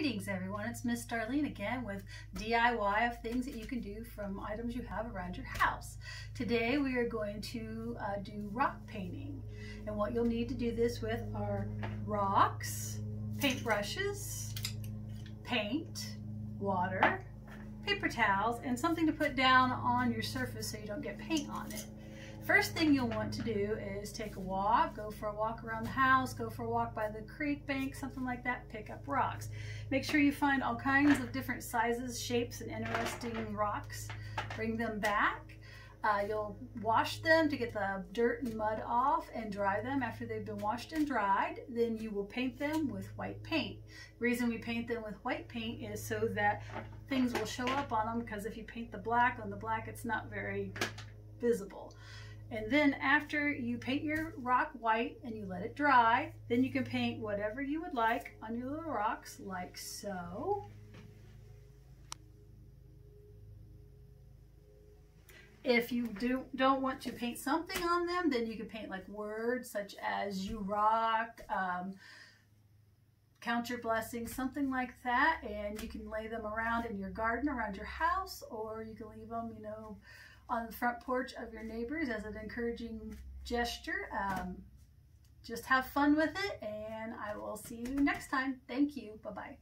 Greetings everyone, it's Miss Darlene again with DIY of things that you can do from items you have around your house. Today we are going to uh, do rock painting and what you'll need to do this with are rocks, paint brushes, paint, water, paper towels, and something to put down on your surface so you don't get paint on it. First thing you'll want to do is take a walk, go for a walk around the house, go for a walk by the creek bank, something like that, pick up rocks. Make sure you find all kinds of different sizes, shapes, and interesting rocks. Bring them back. Uh, you'll wash them to get the dirt and mud off and dry them after they've been washed and dried. Then you will paint them with white paint. The reason we paint them with white paint is so that things will show up on them because if you paint the black on the black, it's not very visible. And then after you paint your rock white and you let it dry, then you can paint whatever you would like on your little rocks like so. If you do, don't want to paint something on them, then you can paint like words such as you rock, um, count your blessings, something like that. And you can lay them around in your garden, around your house, or you can leave them, you know, on the front porch of your neighbors as an encouraging gesture. Um, just have fun with it and I will see you next time. Thank you. Bye-bye.